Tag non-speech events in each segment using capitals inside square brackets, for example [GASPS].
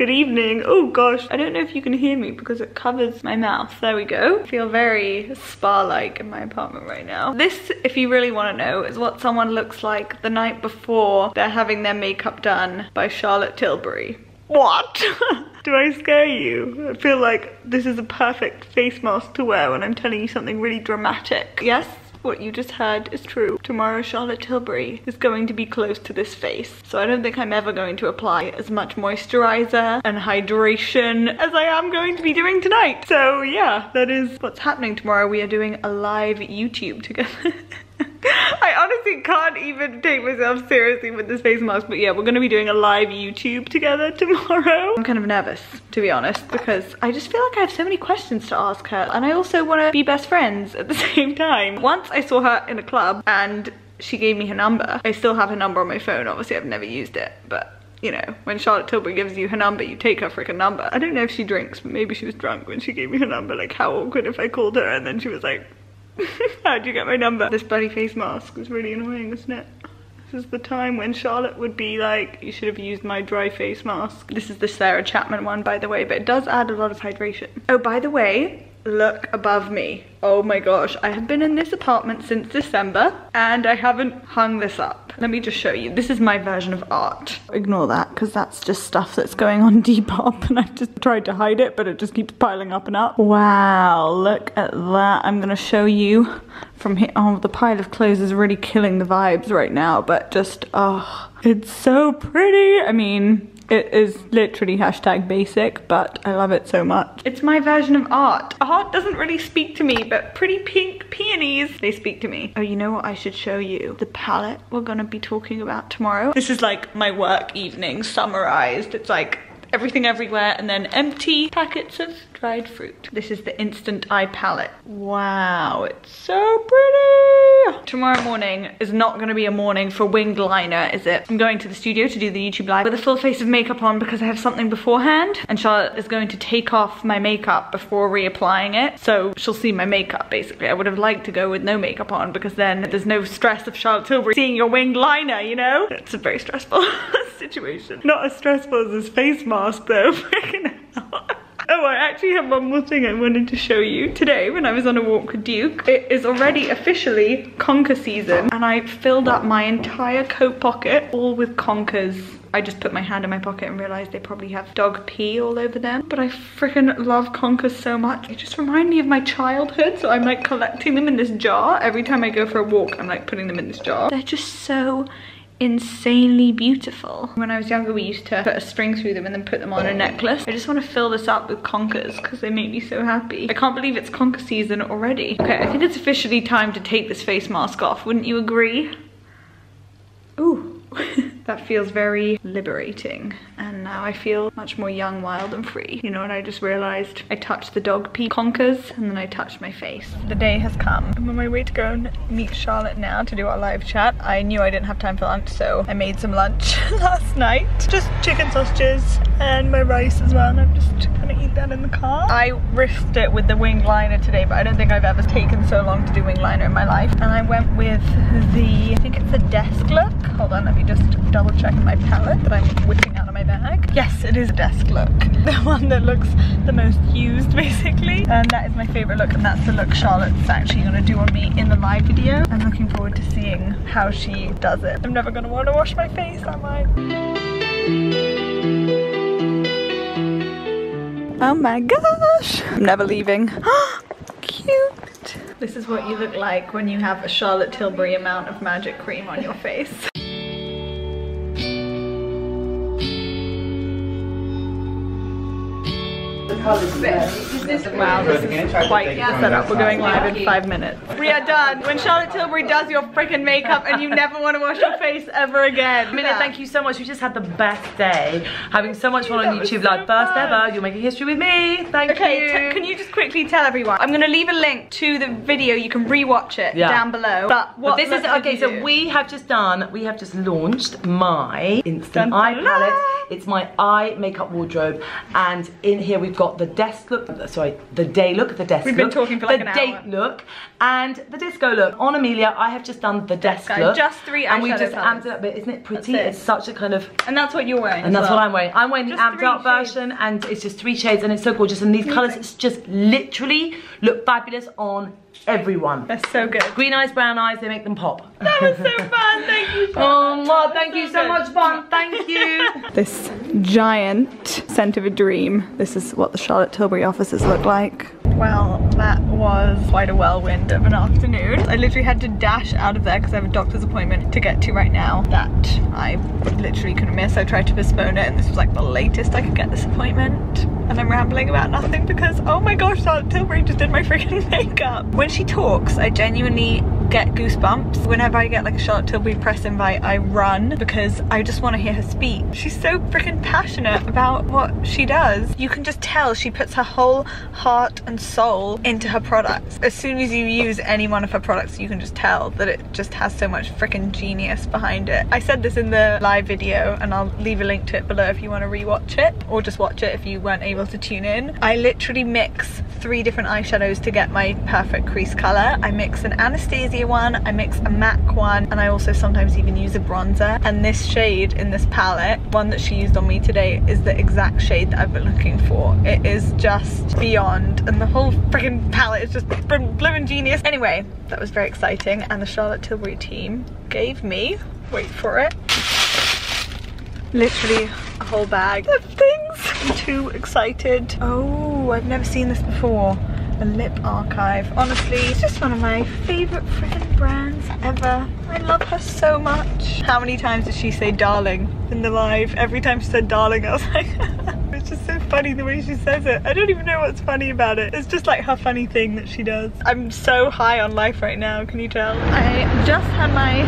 Good evening. Oh gosh, I don't know if you can hear me because it covers my mouth. There we go. I feel very spa-like in my apartment right now. This, if you really want to know, is what someone looks like the night before they're having their makeup done by Charlotte Tilbury. What? [LAUGHS] Do I scare you? I feel like this is a perfect face mask to wear when I'm telling you something really dramatic. Yes? What you just heard is true. Tomorrow Charlotte Tilbury is going to be close to this face. So I don't think I'm ever going to apply as much moisturizer and hydration as I am going to be doing tonight. So yeah, that is what's happening tomorrow. We are doing a live YouTube together. [LAUGHS] [LAUGHS] I honestly can't even take myself seriously with this face mask, but yeah, we're gonna be doing a live YouTube together [LAUGHS] tomorrow. I'm kind of nervous, to be honest, because I just feel like I have so many questions to ask her, and I also wanna be best friends at the [LAUGHS] same time. Once I saw her in a club, and she gave me her number. I still have her number on my phone, obviously I've never used it, but you know, when Charlotte Tilbury gives you her number, you take her freaking number. I don't know if she drinks, but maybe she was drunk when she gave me her number. Like, how awkward if I called her and then she was like, [LAUGHS] How'd you get my number? This bloody face mask is really annoying, isn't it? This is the time when Charlotte would be like, you should have used my dry face mask. This is the Sarah Chapman one, by the way, but it does add a lot of hydration. Oh, by the way, look above me. Oh my gosh, I have been in this apartment since December and I haven't hung this up. Let me just show you. This is my version of art. Ignore that because that's just stuff that's going on [LAUGHS] Depop and I've just tried to hide it but it just keeps piling up and up. Wow, look at that. I'm gonna show you from here. Oh, the pile of clothes is really killing the vibes right now but just, oh, it's so pretty. I mean, it is literally hashtag basic, but I love it so much. It's my version of art. Art doesn't really speak to me, but pretty pink peonies, they speak to me. Oh, you know what I should show you? The palette we're gonna be talking about tomorrow. This is like my work evening summarized. It's like everything everywhere and then empty packets of dried fruit. This is the Instant Eye palette. Wow, it's so pretty. Tomorrow morning is not gonna be a morning for winged liner, is it? I'm going to the studio to do the YouTube live with a full face of makeup on because I have something beforehand and Charlotte is going to take off my makeup before reapplying it. So she'll see my makeup basically. I would have liked to go with no makeup on because then there's no stress of Charlotte Tilbury seeing your winged liner, you know? It's a very stressful [LAUGHS] situation. Not as stressful as this face mask though. [LAUGHS] Oh, I actually have one more thing I wanted to show you. Today, when I was on a walk with Duke, it is already officially conker season, and I filled up my entire coat pocket all with conkers. I just put my hand in my pocket and realized they probably have dog pee all over them. But I freaking love conkers so much. They just remind me of my childhood. So I'm like collecting them in this jar. Every time I go for a walk, I'm like putting them in this jar. They're just so insanely beautiful. When I was younger, we used to put a string through them and then put them on a necklace. I just want to fill this up with conkers because they make me so happy. I can't believe it's conker season already. Okay, I think it's officially time to take this face mask off. Wouldn't you agree? Ooh. [LAUGHS] that feels very liberating and now I feel much more young, wild and free. You know what I just realized? I touched the dog pee conkers and then I touched my face. The day has come. I'm on my way to go and meet Charlotte now to do our live chat. I knew I didn't have time for lunch so I made some lunch [LAUGHS] last night. Just chicken sausages and my rice as well and I'm just gonna eat that in the car. I risked it with the wing liner today but I don't think I've ever taken so long to do wing liner in my life. And I went with the, I think it's the desk look. Hold on, let me just double check my palette that I'm whipping out of my bag. Yes, it is a desk look. [LAUGHS] The one that looks the most used [LAUGHS] basically. And that is my favorite look and that's the look Charlotte's actually gonna do on me in the live video. I'm looking forward to seeing how she does it. I'm never gonna wanna wash my face, am I? Oh my gosh. I'm never leaving. [GASPS] Cute. This is what you look like when you have a Charlotte Tilbury amount of magic cream on your face. [LAUGHS] Wow, this is quite the setup. We're going live in five minutes. We are done. When Charlotte Tilbury does your freaking makeup and you never want to wash your face ever again. Minna, thank you so much. We just had the best day. Having so much fun on YouTube Live. First ever. You're making history with me. Thank okay, you. Okay, can you just quickly tell everyone? I'm going to leave a link to the video. You can rewatch it yeah. down below. But what but this is, okay, so we have just done, we have just launched my Instant Eye Palette It's my eye makeup wardrobe. And in here we've got the desk look, sorry, the day look, the desk We've look. been talking for like the date look, and the disco look. On Amelia, I have just done the desk look. just three And we just colours. amped it up a bit. Isn't it pretty? It. It's such a kind of And that's what you're wearing. and that's what I'm wearing. I'm wearing the Just amped up shades. version and it's just three shades and it's so gorgeous. And these colours just literally look fabulous on everyone. That's so good. Green eyes, brown eyes, they make them pop. That was so fun. Thank you. [LAUGHS] Oh, well, thank you so good. much, fun. Thank you. [LAUGHS] This giant scent of a dream. This is what the Charlotte Tilbury offices look like. Well, that was quite a whirlwind of an afternoon. I literally had to dash out of there because I have a doctor's appointment to get to right now that I literally couldn't miss. I tried to postpone it and this was like the latest I could get this appointment. And I'm rambling about nothing because, oh my gosh, Tilbury just did my freaking [LAUGHS] makeup. When she talks, I genuinely get goosebumps. Whenever I get like a Charlotte Tilbury press invite, I run because I just want to hear her speak. She's so freaking passionate about what she does. You can just tell she puts her whole heart and soul into her products. As soon as you use any one of her products, you can just tell that it just has so much freaking genius behind it. I said this in the live video and I'll leave a link to it below if you want to rewatch it or just watch it if you weren't able to tune in. I literally mix three different eyeshadows to get my perfect crease color. I mix an Anastasia one, I mix a MAC one, and I also sometimes even use a bronzer. And this shade in this palette, one that she used on me today, is the exact shade that I've been looking for. It is just beyond, and the whole freaking palette is just blooming genius. Anyway, that was very exciting, and the Charlotte Tilbury team gave me, wait for it, literally a whole bag of things. I'm too excited. Oh, I've never seen this before. The Lip Archive. Honestly, it's just one of my favorite freaking brands ever. I love her so much. How many times did she say darling in the live? Every time she said darling, I was like, [LAUGHS] it's just so funny the way she says it. I don't even know what's funny about it. It's just like her funny thing that she does. I'm so high on life right now, can you tell? I just had my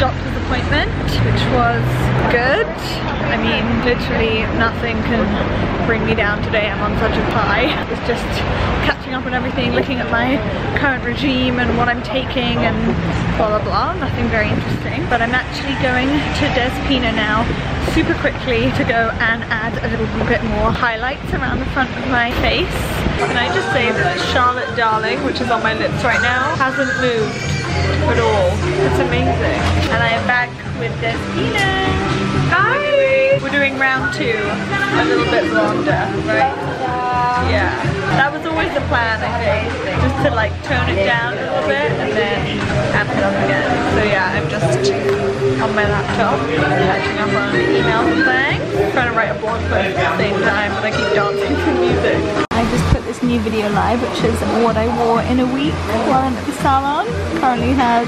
doctor's appointment, which was good. I mean, literally nothing can bring me down today. I'm on such a high. It's just catching up on everything, looking at my current regime and what I'm taking and blah blah blah. Nothing very interesting. But I'm actually going to Despina now super quickly to go and add a little bit more highlights around the front of my face. Can I just say that Charlotte Darling, which is on my lips right now, hasn't moved at all. It's amazing. And I am back with Despina. Hi! We're doing round two, a little bit blonder, right? Yeah. That was always the plan, I think. Just to like tone it down a little bit and then amp it up again. So yeah, I'm just on my laptop, catching up on emails and things. Trying to write a blog post at the same time, but I keep dancing to music. I just put this new video live, which is what I wore in a week while I'm at the salon. Currently has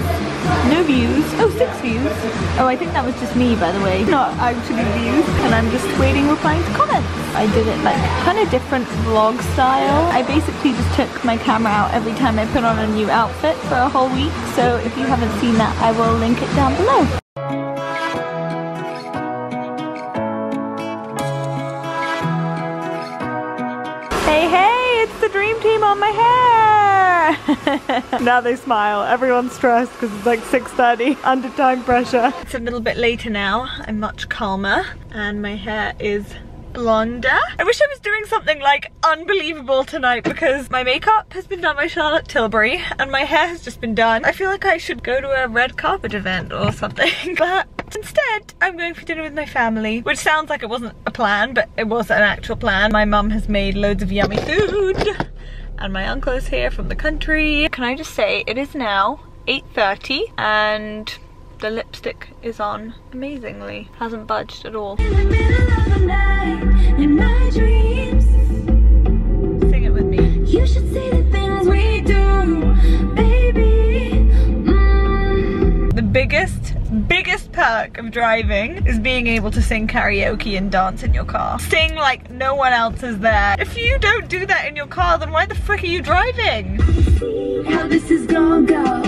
no views. Oh, six views. Oh, I think that was just me, by the way. Not actually views. And I'm just waiting, replying to comments. I did it like kind of different vlog style. I basically just took my camera out every time I put on a new outfit for a whole week. So if you haven't seen that, I will link it down below. Hey, hey, it's the dream team on my hair. [LAUGHS] now they smile. Everyone's stressed because it's like 6.30 under time pressure. It's a little bit later now. I'm much calmer and my hair is blonder. I wish I was doing something like unbelievable tonight because my makeup has been done by Charlotte Tilbury and my hair has just been done. I feel like I should go to a red carpet event or something, [LAUGHS] but instead I'm going for dinner with my family, which sounds like it wasn't a plan, but it was an actual plan. My mum has made loads of yummy food and my uncle is here from the country. Can I just say it is now 8.30 and the lipstick is on amazingly. Hasn't budged at all. In the middle of the night, in my dreams, Sing it with me. Biggest, biggest perk of driving is being able to sing karaoke and dance in your car. Sing like no one else is there. If you don't do that in your car, then why the frick are you driving? How this is gonna go.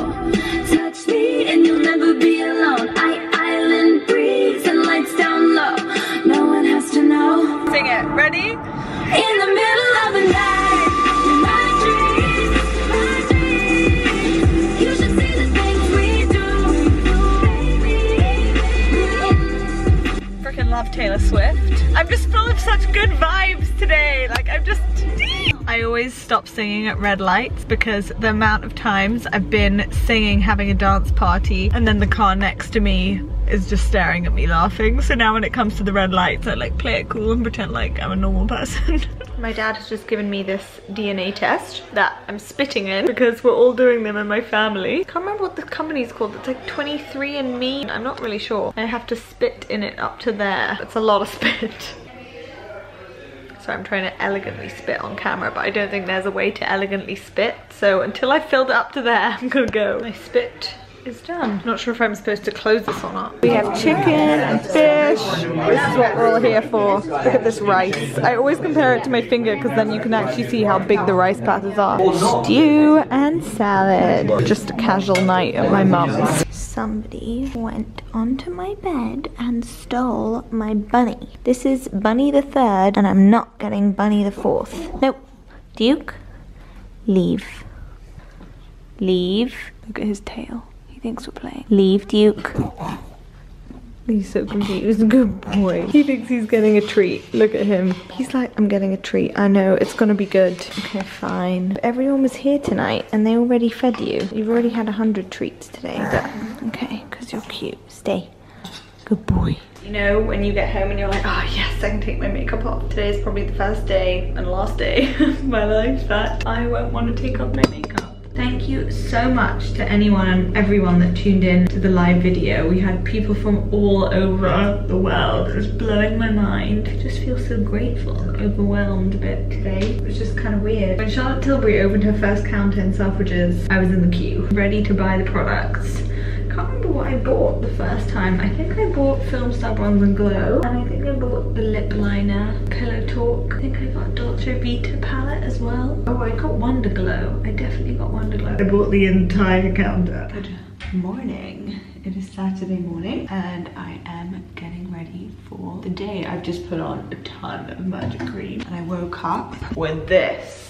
Touch me and you'll never be alone. I island breeze and lights down low. No one has to know. Sing it. Ready? In the middle of the night, love Taylor Swift. I'm just full of such good vibes today. Like I'm just, I always stop singing at red lights because the amount of times I've been singing, having a dance party, and then the car next to me is just staring at me laughing. So now when it comes to the red lights, I like play it cool and pretend like I'm a normal person. [LAUGHS] my dad has just given me this DNA test that I'm spitting in because we're all doing them in my family. I can't remember what the company's called. It's like 23andMe. I'm not really sure. I have to spit in it up to there. It's a lot of spit. [LAUGHS] So I'm trying to elegantly spit on camera, but I don't think there's a way to elegantly spit. So until I filled it up to there, [LAUGHS] I'm gonna go. I spit is done. Not sure if I'm supposed to close this or not. We have chicken and fish. This is what we're all here for. Look at this rice. I always compare it to my finger because then you can actually see how big the rice patties are. Stew and salad. Just a casual night at my mum's. Somebody went onto my bed and stole my bunny. This is Bunny the third and I'm not getting Bunny the fourth. Nope. Duke, leave. Leave. Look at his tail. He thinks we're playing. Leave, Duke. He's so confused. Good boy. He thinks he's getting a treat. Look at him. He's like, I'm getting a treat. I know, it's gonna be good. Okay, fine. Everyone was here tonight and they already fed you. You've already had a hundred treats today, but okay, because you're cute. Stay. Good boy. You know, when you get home and you're like, oh yes, I can take my makeup off. Today is probably the first day and last day [LAUGHS] of my life that I won't want to take off my makeup. Thank you so much to anyone and everyone that tuned in to the live video. We had people from all over the world. It was blowing my mind. I just feel so grateful, overwhelmed a bit today. It was just kind of weird. When Charlotte Tilbury opened her first counter in Selfridges, I was in the queue, ready to buy the products remember what I bought the first time. I think I bought Film Star Bronze and Glow. And I think I bought the lip liner, Pillow Talk. I think I got Dolce Vita palette as well. Oh, I got Wonder Glow. I definitely got Wonder Glow. I bought the entire counter. Good morning. It is Saturday morning and I am getting ready for the day. I've just put on a ton of magic cream and I woke up with this.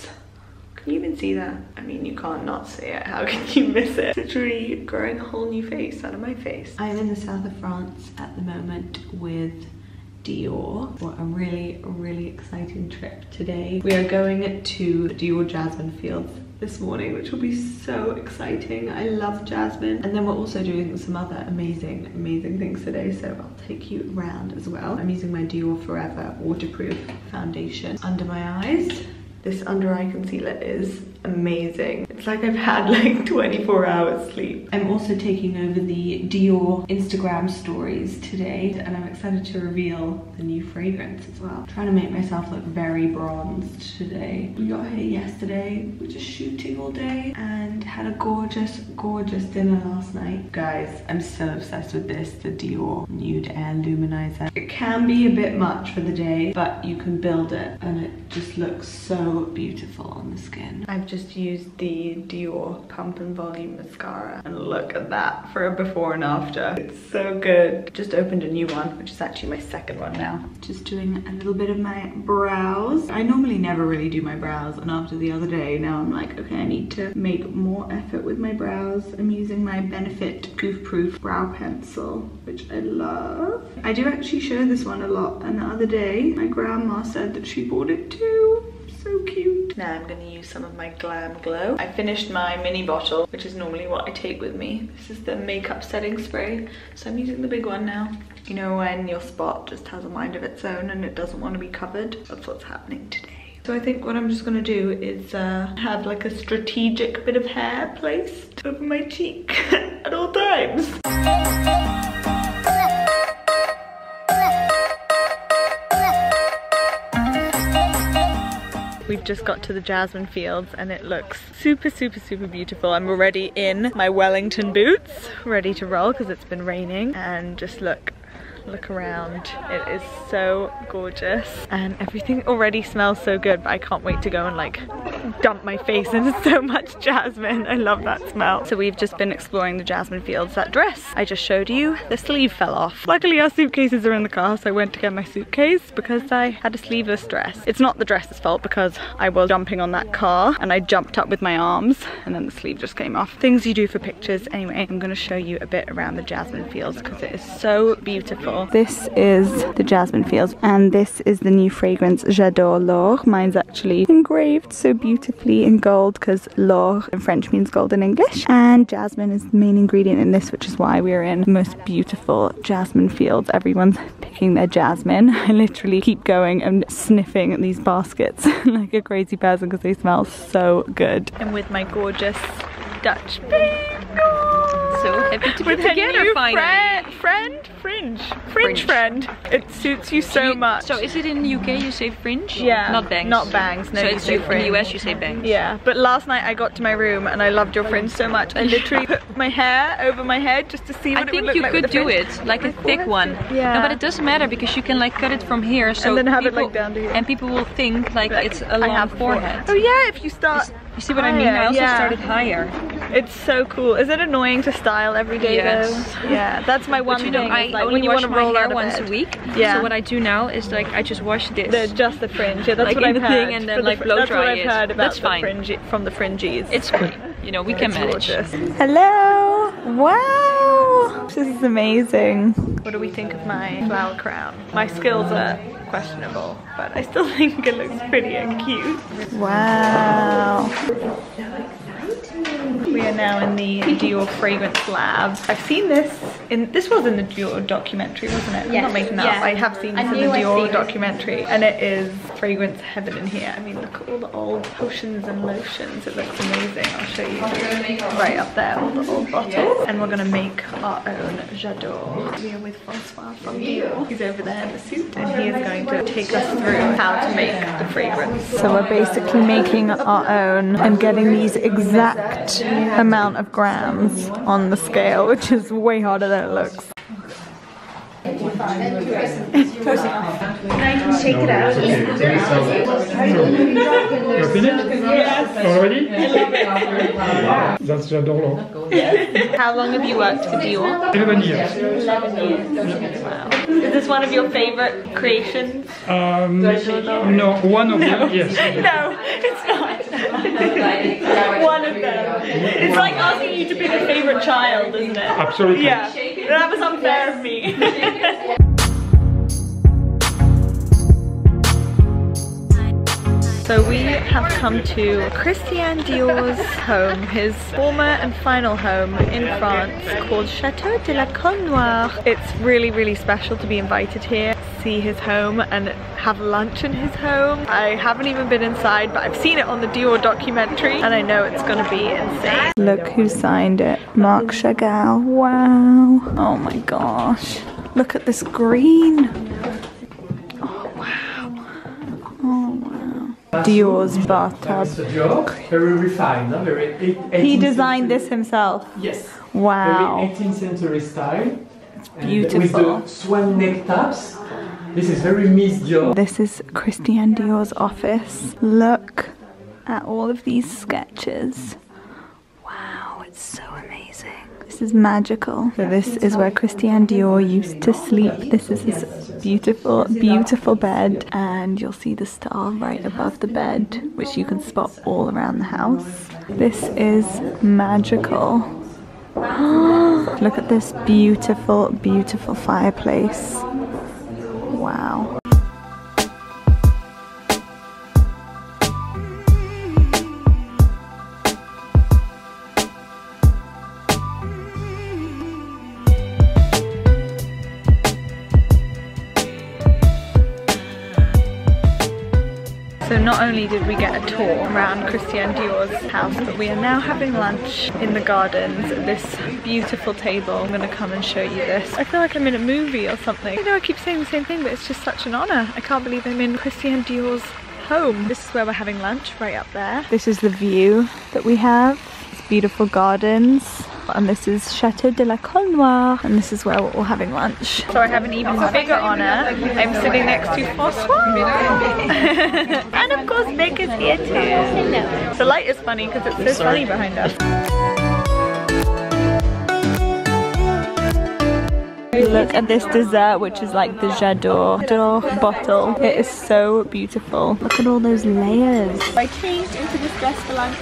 Can you even see that? I mean, you can't not see it. How can you miss it? Literally growing a whole new face out of my face. I'm in the south of France at the moment with Dior for a really, really exciting trip today. We are going to Dior Jasmine Fields this morning, which will be so exciting. I love jasmine. And then we're also doing some other amazing, amazing things today. So I'll take you around as well. I'm using my Dior Forever waterproof foundation under my eyes. This under eye concealer is amazing. It's like I've had like [LAUGHS] 24 hours sleep. I'm also taking over the Dior Instagram stories today and I'm excited to reveal the new fragrance as well. I'm trying to make myself look very bronzed today. We got here yesterday, we are just shooting all day and had a gorgeous, gorgeous dinner last night. Guys, I'm so obsessed with this, the Dior Nude Air Luminizer. It can be a bit much for the day, but you can build it and it just looks so beautiful on the skin. I've just used the Dior Pump and Volume Mascara. And look at that for a before and after. It's so good. Just opened a new one, which is actually my second one now. Just doing a little bit of my brows. I normally never really do my brows. And after the other day, now I'm like, okay, I need to make more effort with my brows. I'm using my Benefit Goof Proof Brow Pencil, which I love. I do actually show this one a lot. And the other day, my grandma said that she bought it too so cute. Now I'm gonna use some of my Glam Glow. I finished my mini bottle, which is normally what I take with me. This is the makeup setting spray. So I'm using the big one now. You know when your spot just has a mind of its own and it doesn't want to be covered? That's what's happening today. So I think what I'm just gonna do is uh, have like a strategic bit of hair placed over my cheek [LAUGHS] at all times. We've just got to the Jasmine Fields and it looks super, super, super beautiful. I'm already in my Wellington boots, ready to roll because it's been raining. And just look, look around. It is so gorgeous. And everything already smells so good, but I can't wait to go and like dump my face into so much jasmine. I love that smell. So we've just been exploring the jasmine fields. That dress I just showed you, the sleeve fell off. Luckily our suitcases are in the car so I went to get my suitcase because I had a sleeveless dress. It's not the dress's fault because I was jumping on that car and I jumped up with my arms and then the sleeve just came off. Things you do for pictures. Anyway, I'm gonna show you a bit around the jasmine fields because it is so beautiful. This is the jasmine fields and this is the new fragrance J'adore l'or. Mine's actually engraved so beautifully in gold because l'or in French means gold in English and jasmine is the main ingredient in this which is why we're in the most beautiful jasmine fields. Everyone's picking their jasmine. [LAUGHS] I literally keep going and sniffing at these baskets [LAUGHS] like a crazy person because they smell so good. And with my gorgeous Dutch So happy to be together finally. friend, friend, fringe, fringe friend. It suits you so You- much. So is it in the UK you say fringe? Yeah, Not bangs. not bangs, no, so you it's you- in the US you say bangs. Yeah, but last night I got to my room and I loved your fringe so much. I literally put my hair over my head just to see I what it think would look you like could with the do it, like a thick one. Yeah. No, but it doesn't matter because you can like cut it from here, so And then have it, people, like, down to here. And people will think like, Like, it's a I long have a forehead. Oh yeah, if you start. You see what I mean? I also yeah. started higher. It's so cool. Is it annoying to style every day Yes. though? [LAUGHS] Yeah, that's my one But you know, thing. I like, only when you wash want to my roll hair out once a week. Yeah. So what I do now is like I just wash this. The, just the fringe. Yeah, that's Like what I've the heard. and then, For the like, fr- blow That's what I've heard about That's the fine. fringe from the fringes. it's great. You know, we can It's manage. gorgeous. Hello! Wow! This is amazing. What do we think of my flower crown? My skills are questionable, but I still [LAUGHS] think it looks pretty and cute. Wow. We are now in the Dior fragrance lab. I've seen this in this was in the Dior documentary, wasn't it? I'm not making that yeah. up. I have seen this in the I'd Dior seen it. documentary, and it is fragrance heaven in here. I mean, look at all the old potions and lotions. It looks amazing. I'll show you right up there, all the old bottles. And we're gonna make our own J'adore. We are with Francois from Dior. He's over there in the suit, and he is going to take us through how to make the fragrance. So we're basically making our own and getting these exact amount of grams on the scale, which is way harder than it looks. You're finished? Yes. Already? [LAUGHS] That's J'adore l'or. How long have you worked for Dior? 11 years. 11 years. Wow. Is this one of your favorite creations? Um, no, one of them, yes. [LAUGHS] No, it's not. [LAUGHS] One of them. It's like asking you to pick a favorite child, isn't it? Absolutely. Yeah. That was unfair of me. [LAUGHS] So we have come to Christian Dior's home, his former and final home in France called Chateau de la Colle Noire. It's really, really special to be invited here, see his home and have lunch in his home. I haven't even been inside, but I've seen it on the Dior documentary and I know it's gonna be insane. Look who signed it, Marc Chagall. Wow. Oh my gosh. Look at this green. Oh wow. Oh wow. Dior's bathtub. Dior, very refined, very eight- 18th He designed century. this himself. Yes. Wow. Very 18th century style. And beautiful. With the swan neck tabs. This is very Miss Dior. This is Christian Dior's office. Look at all of these sketches. Wow, it's so amazing. This is magical. So this is where Christian Dior used to sleep. This is his beautiful, beautiful bed. And you'll see the star right above the bed, which you can spot all around the house. This is magical. [GASPS] Look at this beautiful, beautiful fireplace. Wow. Tour around Christian Dior's house, but we are now having lunch in the gardens at this beautiful table. I'm gonna come and show you this. I feel like I'm in a movie or something. I know I keep saying the same thing, but it's just such an honor. I can't believe I'm in Christian Dior's home. This is where we're having lunch, right up there. This is the view that we have. Beautiful gardens. And this is Chateau de la Colle Noire. And this is where we're all having lunch. So I have an even bigger honor. I'm sitting next to François. [LAUGHS] and of course, is here too. The light is funny because it's so sunny behind us. Look at this dessert, which is like the J'adore bottle. It is so beautiful. Look at all those layers. I changed into this dress for lunch,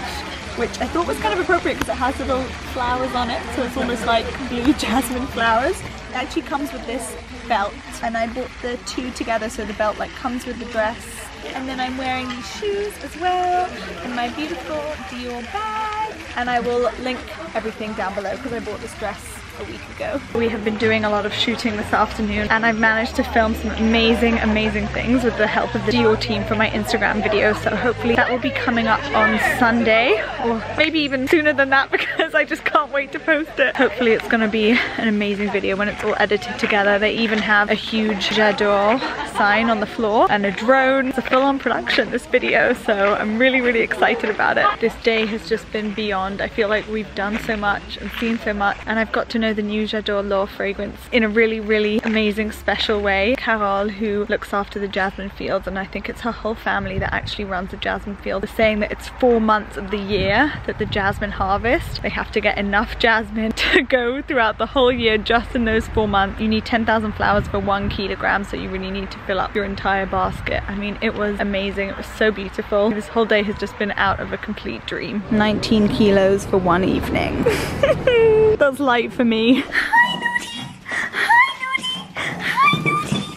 which I thought was kind of appropriate because it has little flowers on it. So it's almost like blue [LAUGHS] jasmine flowers. It actually comes with this belt and I bought the two together so the belt like comes with the dress and then I'm wearing these shoes as well and my beautiful Dior bag and I will link everything down below because I bought this dress a week ago. We have been doing a lot of shooting this afternoon and I've managed to film some amazing, amazing things with the help of the Dior team for my Instagram video. So hopefully that will be coming up on Sunday or maybe even sooner than that [LAUGHS] because I just can't wait to post it. Hopefully it's gonna be an amazing video when it's all edited together. They even have a huge J'adore sign on the floor and a drone. It's a full-on production, this video. So I'm really, really excited about it. This day has just been beyond. I feel like we've done so much and seen so much and I've got to know the new J'adore L'Or fragrance in a really, really amazing, special way. Carol, who looks after the jasmine fields, and I think it's her whole family that actually runs the jasmine field, is saying that it's four months of the year that the jasmine harvest. They have to get enough jasmine [LAUGHS] to go throughout the whole year just in those four months. You need 10,000 flowers for one kilogram, so you really need to fill up your entire basket. I mean, it was amazing. It was so beautiful. This whole day has just been out of a complete dream. 19 kilos for one evening. [LAUGHS] That's light for me. Hi, Nudie. Hi, Nudie. Hi, Nudie.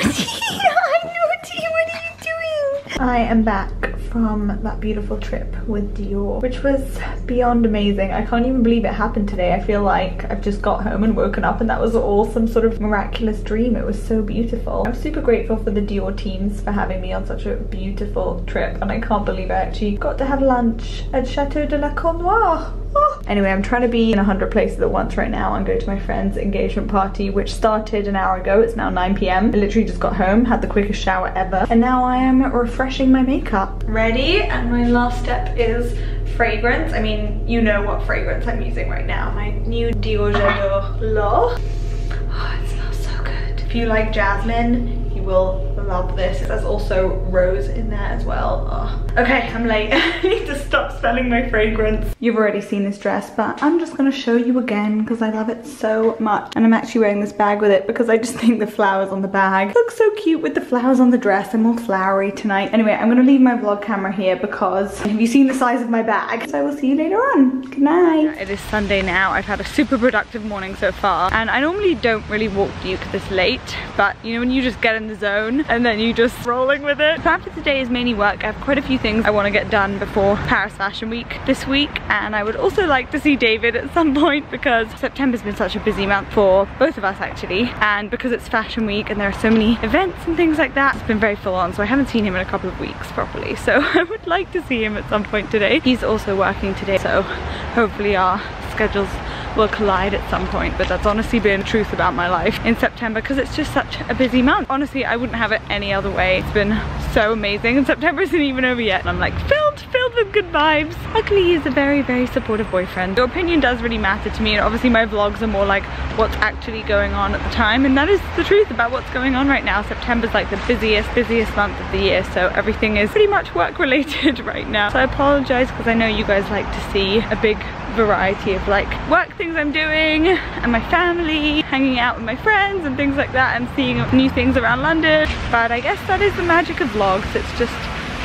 Nudie. [LAUGHS] Hi, Nudie. What are you doing? I am back from that beautiful trip with Dior, which was beyond amazing. I can't even believe it happened today. I feel like I've just got home and woken up and that was all some sort of miraculous dream. It was so beautiful. I'm super grateful for the Dior teams for having me on such a beautiful trip and I can't believe I actually got to have lunch at Chateau de la. Oh. [LAUGHS] Anyway, I'm trying to be in 100 places at once right now. I'm going to my friend's engagement party, which started an hour ago. It's now 9 p.m. I literally just got home, had the quickest shower ever, and now I am refreshing my makeup. Ready? And my last step is fragrance. I mean, you know what fragrance I'm using right now. My new Dior J'adore L'Or. Oh, [SIGHS] it smells so good. If you like jasmine, you will love this. There's also rose in there as well. Oh. Okay, I'm late. [LAUGHS] I need to stop smelling my fragrance. You've already seen this dress, but I'm just gonna show you again because I love it so much. And I'm actually wearing this bag with it because I just [LAUGHS] think the flowers on the bag look so cute with the flowers on the dress. I'm all flowery tonight. Anyway, I'm gonna leave my vlog camera here because [LAUGHS] have you seen the size of my bag? So I will see you later on. Good night. It is Sunday now. I've had a super productive morning so far. And I normally don't really walk Duke this late, but you know, when you just get in the zone and then you just rolling with it. Plan for today is mainly work. I have quite a few things I want to get done before Paris Fashion Week this week. And I would also like to see David at some point because September's been such a busy month for both of us actually. And because it's Fashion Week and there are so many events and things like that it's been very full on. So I haven't seen him in a couple of weeks properly. So [LAUGHS] I would like to see him at some point today. He's also working today. So hopefully our schedules will collide at some point but that's honestly been the truth about my life in September because it's just such a busy month. Honestly I wouldn't have it any other way. It's been so amazing. And September isn't even over yet. And I'm like filled filled with good vibes. Luckily he's a very very supportive boyfriend. Your opinion does really matter to me and obviously my vlogs are more like what's actually going on at the time and that is the truth about what's going on right now. September's like the busiest busiest month of the year so everything is pretty much work related [LAUGHS] right now. So I apologize because I know you guys like to see a big variety of like work things I'm doing and my family, hanging out with my friends and things like that and seeing new things around London. But I guess that is the magic of vlogs. It's just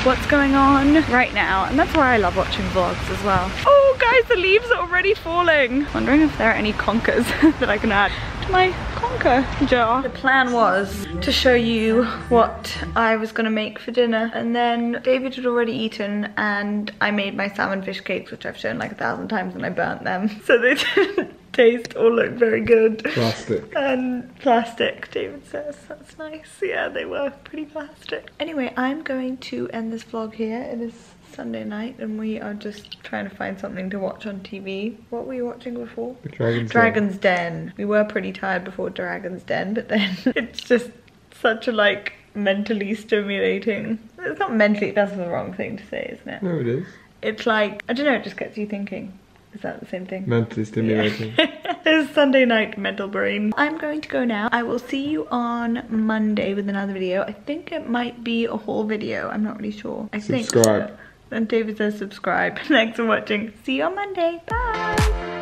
what's going on right now and that's why I love watching vlogs as well. Oh guys, the leaves are already falling. Wondering if there are any conkers [LAUGHS] that I can add to my conker jar. The plan was to show you what I was gonna make for dinner and then David had already eaten and I made my salmon fish cakes which I've shown like a thousand times and I burnt them. [LAUGHS] So they didn't taste all look very good. Plastic. [LAUGHS] And plastic, David says. That's nice. Yeah, they were pretty plastic. Anyway, I'm going to end this vlog here. It is Sunday night and we are just trying to find something to watch on TV. What were you watching before? The Dragon's Den. Dragon's Den. We were pretty tired before Dragon's Den, but then [LAUGHS] it's just such a like mentally stimulating. It's not mentally, that's the wrong thing to say, isn't it? No, it is. It's like, I don't know, it just gets you thinking. Is that the same thing? Mentally stimulating. [LAUGHS] it's Sunday night mental brain. I'm going to go now. I will see you on Monday with another video. I think it might be a whole video. I'm not really sure. I think Subscribe. so. Then David says subscribe. [LAUGHS] Thanks for watching. See you on Monday. Bye.